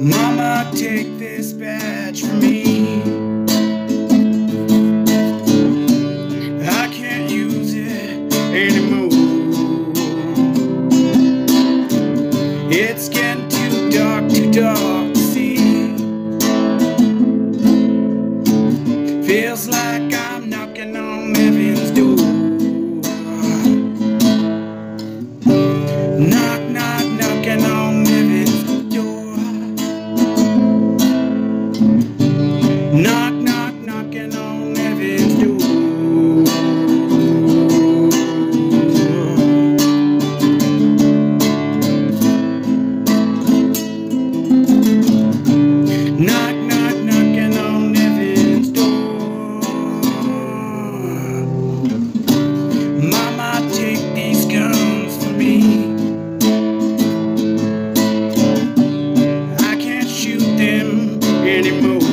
Mama, take this badge from me. I can't use it anymore. It's getting too dark, too dark to see. Feels like anymore.